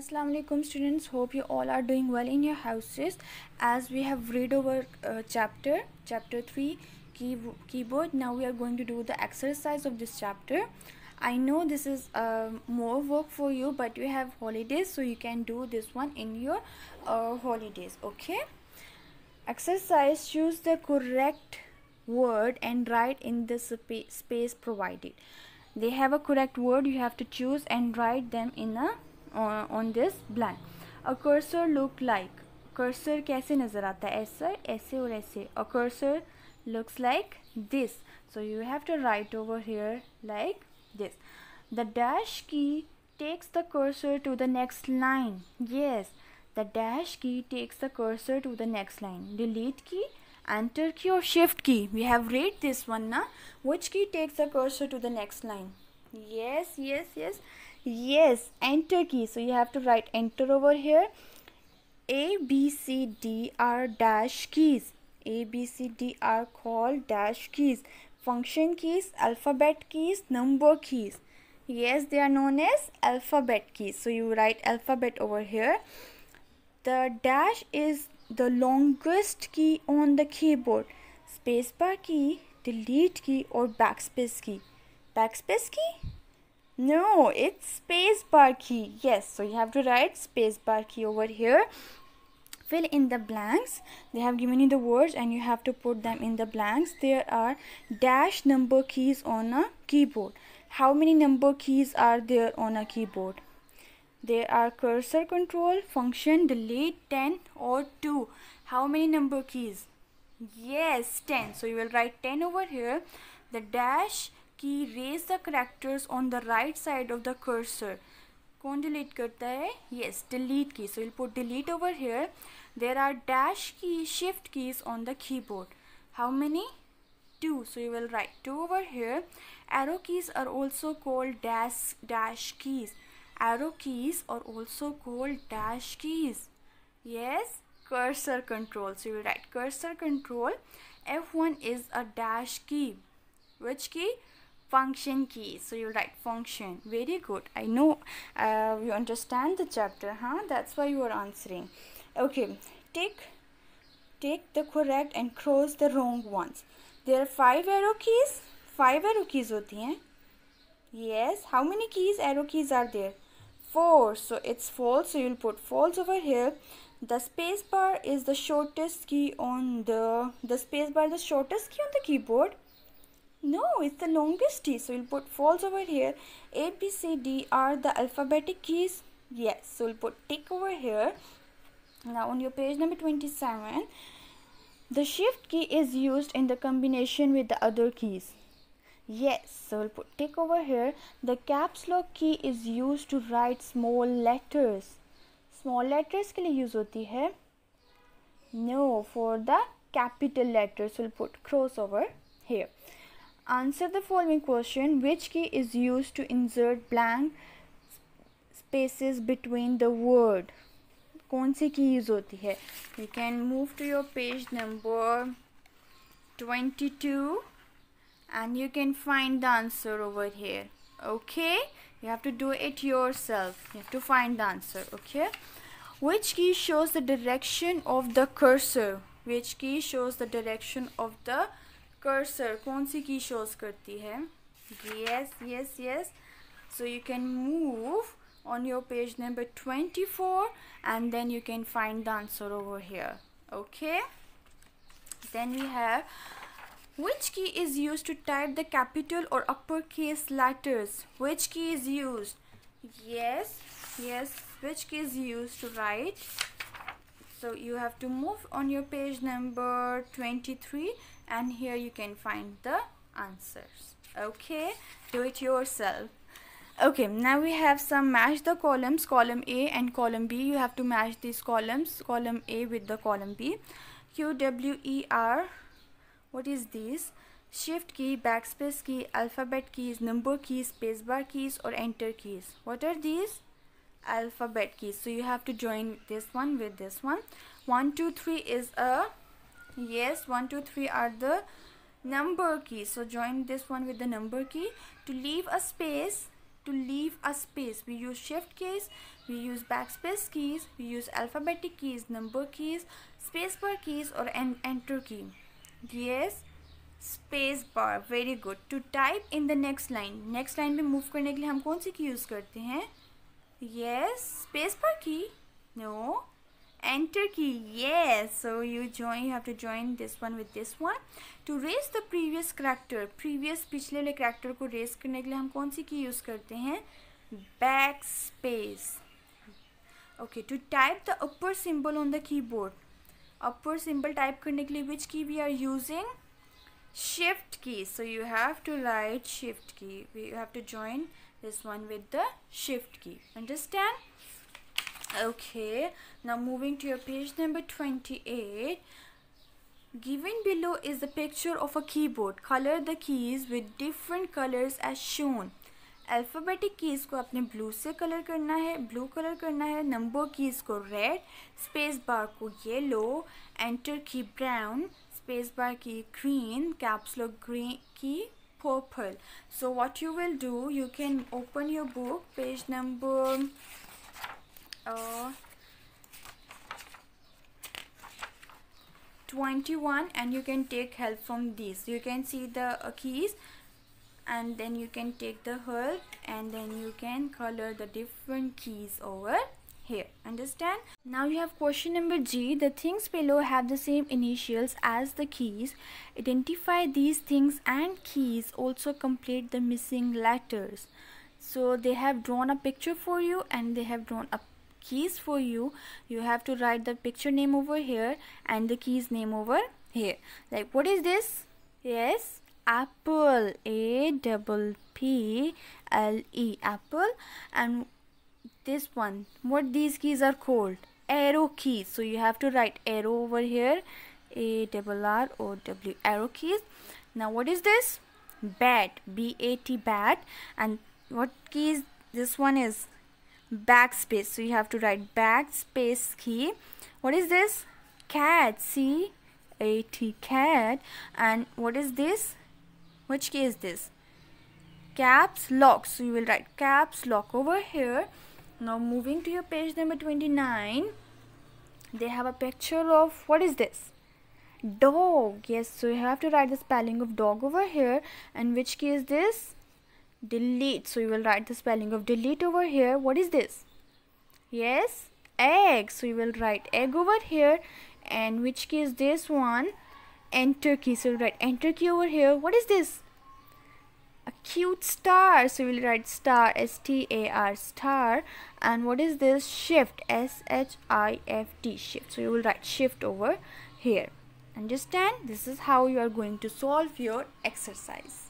Assalamu alaikum students. Hope you all are doing well in your houses. As we have read over uh, chapter chapter 3 key keyboard now we are going to do the exercise of this chapter. I know this is uh, more work for you but you have holidays so you can do this one in your uh, holidays okay? Exercise choose the correct word and write in the spa space provided. They have a correct word you have to choose and write them in a on, on this blank a cursor look like cursor कैसे नज़र आता है ऐसा ऐसे और ऐसे a cursor looks like this so you have to write over here like this the dash key takes the cursor to the next line yes the dash key takes the cursor to the next line delete key enter key or shift key we have read this one now which key takes the cursor to the next line yes yes yes yes enter key. So you have to write enter over here. A b c d r dash keys. A b c d are called dash keys. Function keys alphabet keys number keys. Yes they are known as alphabet keys. So you write alphabet over here. The dash is the longest key on the keyboard. Spacebar key delete key or backspace key. Backspace key no, it's space bar key. Yes, so you have to write space bar key over here. Fill in the blanks. They have given you the words and you have to put them in the blanks. There are dash number keys on a keyboard. How many number keys are there on a keyboard? There are cursor control, function, delete, 10 or 2. How many number keys? Yes, 10. So you will write 10 over here. The dash key raise the characters on the right side of the cursor कौन delete करता है yes delete key so we'll put delete over here there are dash key shift keys on the keyboard how many two so you will write two over here arrow keys are also called dash dash keys arrow keys are also called dash keys yes cursor control so you will write cursor control f1 is a dash key which key Function key. So you write function. Very good. I know uh, you understand the chapter huh? That's why you are answering. Okay. Take take the correct and cross the wrong ones. There are five arrow keys. Five arrow keys hoti hain yes. How many keys arrow keys are there? Four. So it's false. So you'll put false over here. The space bar is the shortest key on the the space bar the shortest key on the keyboard no, it's the longest T. So we'll put false over here. A, B, C, D are the alphabetic keys. Yes, so we'll put tick over here. Now on your page number 27, the shift key is used in the combination with the other keys. Yes, so we'll put tick over here. The caps lock key is used to write small letters. Small letters के लिए use होती है. No, for the capital letters, we'll put cross over here. Answer the following question. Which key is used to insert blank spaces between the word? कौन सी की use होती है You can move to your page number 22 and you can find the answer over here okay you have to do it yourself you have to find the answer okay which key shows the direction of the cursor which key shows the direction of the cursor कौन सी की shows करती है yes yes yes so you can move on your page number 24 and then you can find the answer over here okay then we have which key is used to type the capital or uppercase letters which key is used yes yes which key is used to write so you have to move on your page number 23 and here you can find the answers. Okay do it yourself. Okay now we have some match the columns column a and column b. You have to match these columns column a with the column b. Q w e r what is this shift key backspace key alphabet keys number keys spacebar keys or enter keys. What are these alphabet keys so you have to join this one with this one one two three is a yes 1 2 3 are the number keys so join this one with the number key to leave a space to leave a space we use shift keys we use backspace keys we use alphabetic keys number keys spacebar keys or an enter key yes space bar very good to type in the next line next line में move करने के लिए हम कौन सी की use करते हैं yes space bar key no enter key yes so you join you have to join this one with this one to raise the previous character previous पिछले वाले character को raise करने के लिए हम कौन सी की use करते हैं backspace okay to type the upper symbol on the keyboard upper symbol type करने के लिए which key we are using shift key so you have to write shift key we have to join this one with the shift key understand okay now moving to your page number 28 given below is the picture of a keyboard color the keys with different colors as shown alphabetic keys को आपने blue से colour करना है blue colour करना है number keys को red space bar को yellow enter key brown bar key green caps lock green key purple so what you will do you can open your book page number uh, 21 and you can take help from these you can see the uh, keys and then you can take the help and then you can color the different keys over here understand? Now you have question number g. The things below have the same initials as the keys. Identify these things and keys. Also complete the missing letters. So they have drawn a picture for you and they have drawn a keys for you. You have to write the picture name over here and the keys name over here. Like what is this? Yes apple. A double p l e apple. And this one. What these keys are called? Arrow keys. So you have to write arrow over here. A double r o w arrow keys. Now what is this? Bat. B a t bat. And what keys this one is? Backspace. So you have to write backspace key. What is this? Cat. C a t cat. And what is this? Which key is this? Caps lock. So you will write caps lock over here now moving to your page number 29 they have a picture of what is this? Dog. Yes so you have to write the spelling of dog over here and which key is this delete. So you will write the spelling of delete over here. What is this? Yes egg. So you will write egg over here and which key is this one enter key so you write enter key over here. What is this a cute star. So we'll write star s-t-a-r star. And what is this? Shift s-h-i-f-t shift. So you will write shift over here. Understand? This is how you are going to solve your exercise